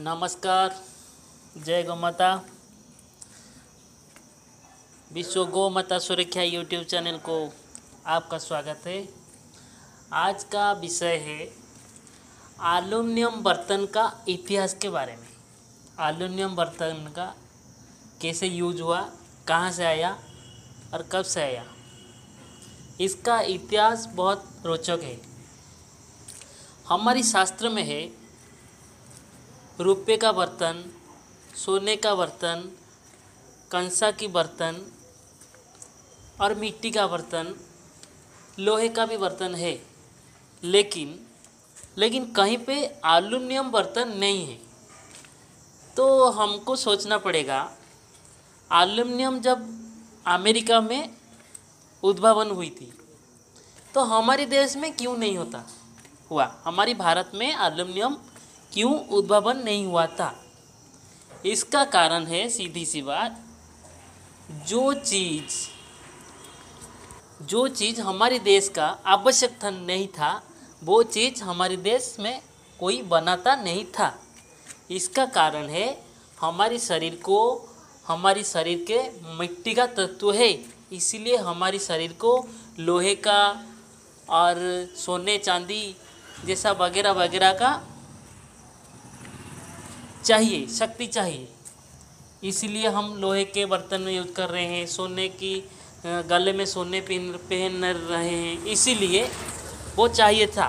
नमस्कार, जय गौ माता। विश्व गौ माता सुरक्षा यूट्यूब चैनल को आपका स्वागत है। आज का विषय है एल्युमिनियम बर्तन का इतिहास के बारे में। एल्युमिनियम बर्तन का कैसे यूज़ हुआ, कहाँ से आया और कब से आया। इसका इतिहास बहुत रोचक है। हमारी शास्त्र में है रुपये का बर्तन, सोने का बर्तन, कंसा की बर्तन और मिट्टी का बर्तन, लोहे का भी बर्तन है। लेकिन लेकिन कहीं पे एल्युमिनियम बर्तन नहीं है। तो हमको सोचना पड़ेगा एल्युमिनियम जब अमेरिका में उद्भावन हुई थी तो हमारे देश में क्यों नहीं होता? हुआ, हमारी भारत में एल्युमिनियम क्यों उद्भावन नहीं हुआ था? इसका कारण है सीधी सी बात। जो चीज़ जो चीज़ हमारे देश का आवश्यक नहीं था, वो चीज़ हमारे देश में कोई बनाता नहीं था। इसका कारण है हमारे शरीर को, हमारे शरीर के मिट्टी का तत्व है। इसीलिए हमारे शरीर को लोहे का और सोने चांदी जैसा वगैरह वगैरह का चाहिए, शक्ति चाहिए। इसीलिए हम लोहे के बर्तन में यूज़ कर रहे हैं, सोने की गले में सोने पहन पहन रहे हैं, इसीलिए वो चाहिए था।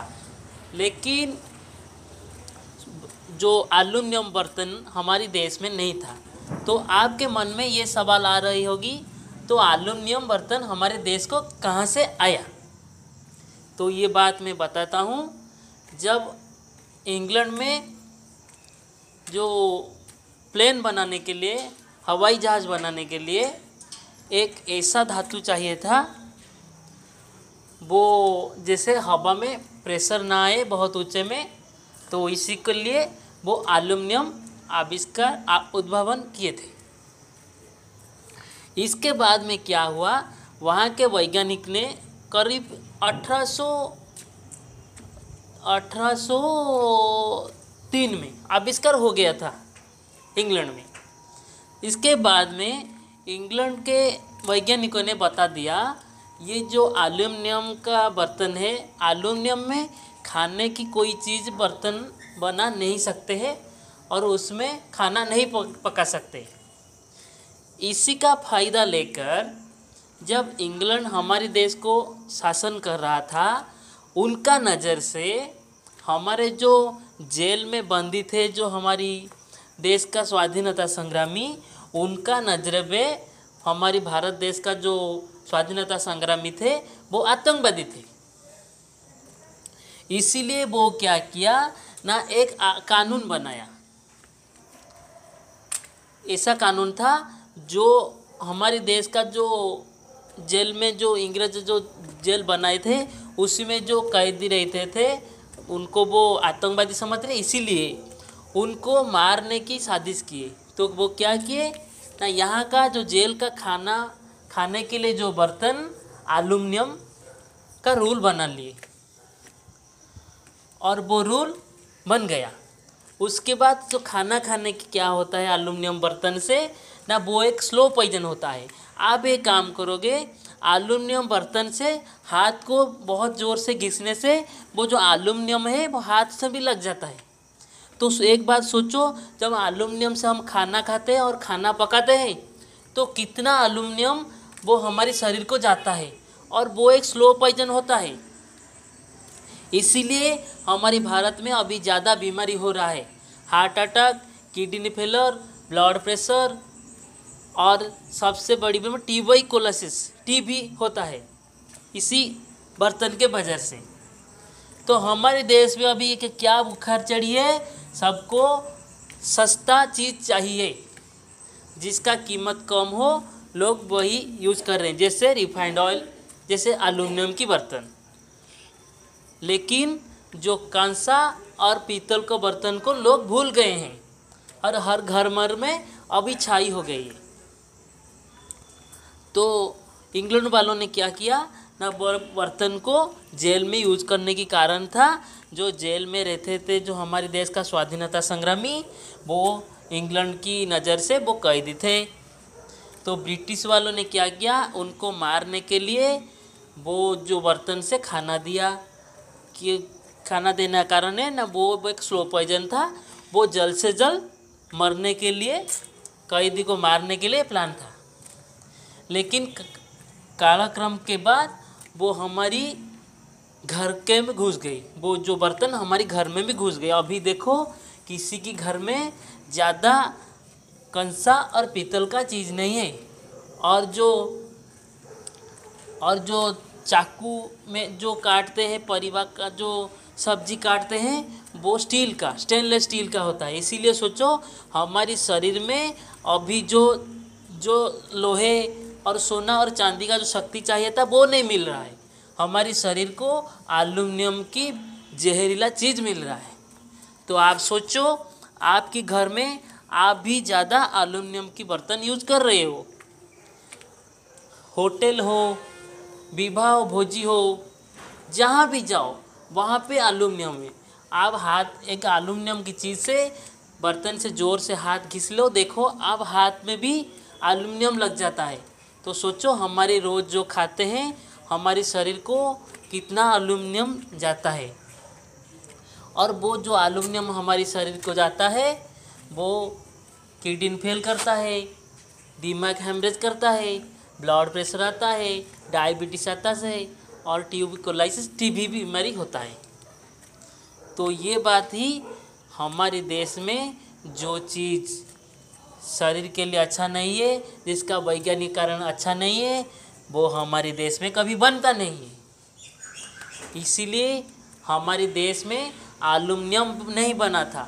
लेकिन जो एल्युमिनियम बर्तन हमारे देश में नहीं था तो आपके मन में ये सवाल आ रही होगी तो एल्युमिनियम बर्तन हमारे देश को कहाँ से आया? तो ये बात मैं बताता हूँ, जब इंग्लैंड में जो प्लेन बनाने के लिए, हवाई जहाज़ बनाने के लिए एक ऐसा धातु चाहिए था, वो जैसे हवा में प्रेशर ना आए बहुत ऊँचे में तो इसी के लिए वो एल्युमिनियम आविष्कार उद्भावन किए थे। इसके बाद में क्या हुआ, वहाँ के वैज्ञानिक ने करीब 1800 1803 में, आविष्कार हो गया था इंग्लैंड में। इसके बाद में इंग्लैंड के वैज्ञानिकों ने बता दिया, ये जो एल्युमिनियम का बर्तन है, एल्युमिनियम में खाने की कोई चीज़ बर्तन बना नहीं सकते हैं और उसमें खाना नहीं पका सकते। इसी का फ़ायदा लेकर जब इंग्लैंड हमारे देश को शासन कर रहा था, उनका नज़र से हमारे जो जेल में बंदी थे जो हमारी देश का स्वाधीनता संग्रामी, उनका नज़र में हमारी भारत देश का जो स्वाधीनता संग्रामी थे, वो आतंकवादी थे। इसीलिए वो क्या किया, ना एक कानून बनाया। ऐसा कानून था जो हमारे देश का जो जेल में जो इंग्रज जो जेल बनाए थे, उसी में जो कैदी रहते थे उनको वो आतंकवादी समझ रहे इसीलिए उनको मारने की साजिश किए तो वो क्या किए? ना, यहाँ का जो जेल का खाना, खाने के लिए जो बर्तन एल्युमिनियम का रूल बना लिए। और वो रूल बन गया। उसके बाद जो खाना खाने की क्या होता है एल्युमिनियम बर्तन से, ना, वो एक स्लो पॉइजन होता है। आप एक काम करोगे एल्युमिनियम बर्तन से हाथ को बहुत ज़ोर से घिसने से वो जो एल्युमिनियम है, वो हाथ से भी लग जाता है। तो एक बात सोचो, जब एल्युमिनियम से हम खाना खाते हैं और खाना पकाते हैं तो कितना एल्युमिनियम वो हमारे शरीर को जाता है और वो एक स्लो पॉइजन होता है। इसीलिए हमारी भारत में अभी ज़्यादा बीमारी हो रहा है। Heart attack, kidney failure, blood pressure और सबसे बड़ी बीमारी टीबोइकोलोसिस, टीबी होता है, इसी बर्तन के वजह से। तो हमारे देश में अभी एक क्या बुखार चढ़ी है, सबको सस्ता चीज़ चाहिए, जिसका कीमत कम हो, लोग वही यूज़ कर रहे हैं, जैसे रिफाइंड ऑयल, जैसे एल्युमिनियम की बर्तन। लेकिन जो कांसा और पीतल के बर्तन को लोग भूल गए हैं, और हर घर मर में अभी छाई हो गई है। तो इंग्लैंड वालों ने क्या किया? न बर्तन को जेल में यूज़ करने की कारण था। जो जेल में रहते थे, जो हमारे देश का स्वाधीनता संग्रामी, वो इंग्लैंड की नज़र से वो कैदी थे। तो ब्रिटिश वालों ने क्या किया? उनको मारने के लिए वो जो बर्तन से खाना दिया, कि खाना देने का कारण है, ना वो एक स्लो पॉइजन था। वो जल्द से जल्द मरने के लिए, कैदी को मारने के लिए प्लान था। लेकिन कालाक्रम के बाद वो हमारी घर के में घुस गई। वो जो बर्तन हमारी घर में भी घुस गए अभी देखो, किसी की घर में ज़्यादा कंसा और पीतल का चीज़ नहीं है। और जो और जो चाकू में जो काटते हैं, परिवार का जो सब्ज़ी काटते हैं, वो स्टील का, स्टेनलेस स्टील का होता है। इसीलिए सोचो, हमारी शरीर में अभी जो जो लोहे और सोना और चांदी का जो शक्ति चाहिए था, वो नहीं मिल रहा है। हमारी शरीर को एल्युमिनियम की जहरीला चीज़ मिल रहा है। तो आप सोचो, आपके घर में आप भी ज़्यादा एल्युमिनियम की बर्तन यूज़ कर रहे हो। होटल हो, विवाह हो, भोजी हो, जहाँ भी जाओ, वहाँ पे एल्युमिनियम है। आप हाथ, एक एल्युमिनियम की चीज़ से बर्तन से ज़ोर से हाथ घिस लो, देखो अब हाथ में भी एल्युमिनियम लग जाता है। तो सोचो हमारे रोज़ जो खाते हैं, हमारे शरीर को कितना एल्युमिनियम जाता है। और वो जो एल्युमिनियम हमारे शरीर को जाता है, वो किडनी फेल करता है, दिमाग हेमरेज करता है ब्लड प्रेशर आता है डायबिटीज़ आता है, और ट्यूबिकोलाइसिस टीबी बीमारी होता है। तो ये बात ही हमारे देश में जो चीज़ शरीर के लिए अच्छा नहीं है, जिसका वैज्ञानिक कारण अच्छा नहीं है, वो हमारे देश में कभी बनता नहीं है। इसीलिए हमारे देश में एल्युमिनियम नहीं बना था,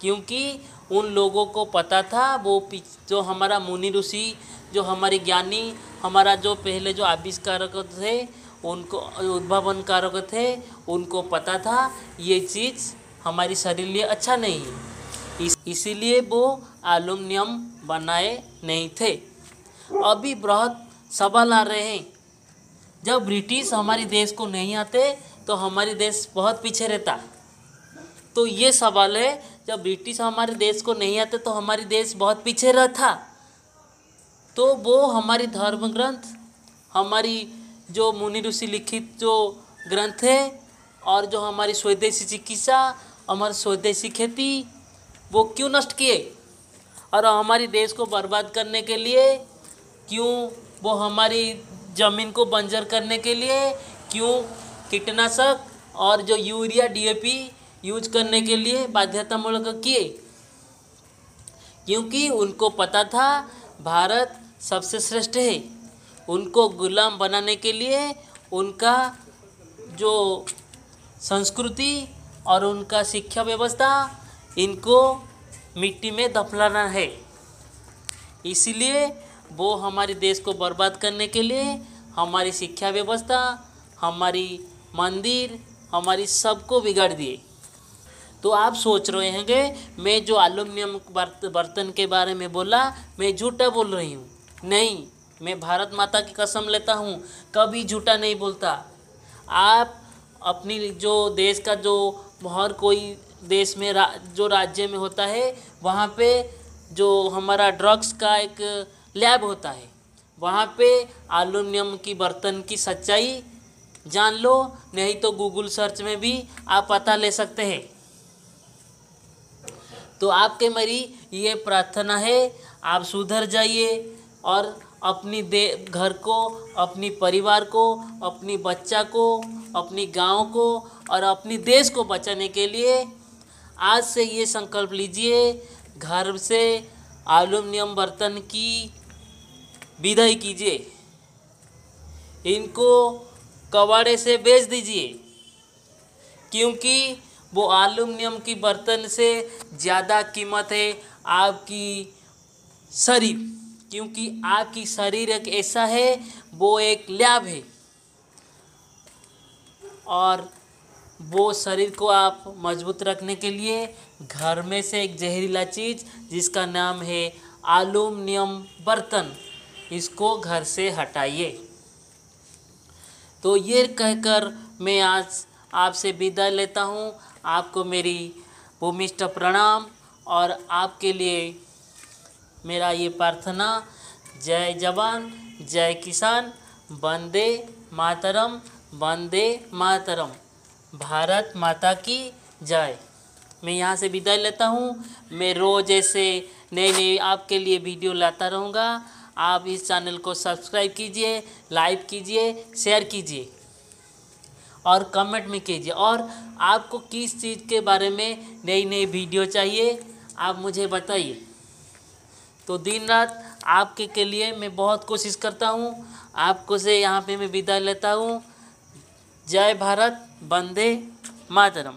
क्योंकि उन लोगों को पता था, वो जो हमारा मुनि ऋषि, जो हमारे ज्ञानी, हमारा जो पहले जो आविष्कारक थे, उनको उद्भावन कारक थे, उनको पता था, ये चीज़ हमारी शरीर लिए अच्छा नहीं है। इस, इसीलिए वो एल्युमिनियम बनाए नहीं थे। अभी बहुत सवाल आ रहे हैं। जब ब्रिटिश हमारे देश को नहीं आते तो हमारे देश बहुत पीछे रहता। तो ये सवाल है, जब ब्रिटिश हमारे देश को नहीं आते तो हमारे देश बहुत पीछे रहता। तो वो हमारी धर्म ग्रंथ हमारी जो मुनि ऋषि लिखित जो ग्रंथ है, और जो हमारी स्वदेशी चिकित्सा, हमारी स्वदेशी खेती वो क्यों नष्ट किए? और हमारी देश को बर्बाद करने के लिए क्यों? वो हमारी ज़मीन को बंजर करने के लिए क्यों? कीटनाशक और जो यूरिया डीएपी यूज़ करने के लिए बाध्यतामूलक किए? क्योंकि उनको पता था भारत सबसे श्रेष्ठ है। उनको गुलाम बनाने के लिए उनका जो संस्कृति और उनका शिक्षा व्यवस्था इनको मिट्टी में दफनाना है। इसलिए वो हमारे देश को बर्बाद करने के लिए हमारी शिक्षा व्यवस्था, हमारी मंदिर, हमारी सबको बिगाड़ दिए। तो आप सोच रहे हैं कि मैं जो एल्युमिनियम बर्तन के बारे में बोला, मैं झूठा बोल रही हूँ। नहीं, मैं भारत माता की कसम लेता हूँ, कभी झूठा नहीं बोलता। आप अपनी जो देश का जो हर कोई देश में रा, जो राज्य में होता है वहाँ पे जो हमारा ड्रग्स का एक लैब होता है वहाँ पे एलुमिनियम की बर्तन की सच्चाई जान लो नहीं तो गूगल सर्च में भी आप पता ले सकते हैं। तो आपके मेरी ये प्रार्थना है आप सुधर जाइए और अपनी दे घर को अपनी परिवार को अपनी बच्चा को अपनी गाँव को और अपनी देश को बचाने के लिए आज से ये संकल्प लीजिए, घर से एल्युमिनियम बर्तन की विदाई कीजिए। इनको कबाड़े से बेच दीजिए, क्योंकि वो एल्युमिनियम की बर्तन से ज़्यादा कीमत है आपकी शरीर, क्योंकि आपकी शरीर एक ऐसा है, वो एक लैब है। और वो शरीर को आप मज़बूत रखने के लिए घर में से एक जहरीला चीज़, जिसका नाम है आलूमिनियम बर्तन, इसको घर से हटाइए। तो ये कहकर मैं आज आपसे विदा लेता हूँ। आपको मेरी भूमिष्ठ प्रणाम और आपके लिए मेरा ये प्रार्थना, जय जवान, जय किसान, वंदे मातरम वंदे मातरम। भारत माता की जय मैं यहाँ से विदाई लेता हूँ। मैं रोज़ ऐसे नए नए आपके लिए वीडियो लाता रहूँगा। आप इस चैनल को सब्सक्राइब कीजिए, लाइक कीजिए, शेयर कीजिए और कमेंट में कीजिए। और आपको किस चीज़ के बारे में नई नई वीडियो चाहिए, आप मुझे बताइए। तो दिन रात आपके के लिए मैं बहुत कोशिश करता हूँ। आपको से यहाँ पे मैं विदा लेता हूँ। जय भारत वंदे मातरम।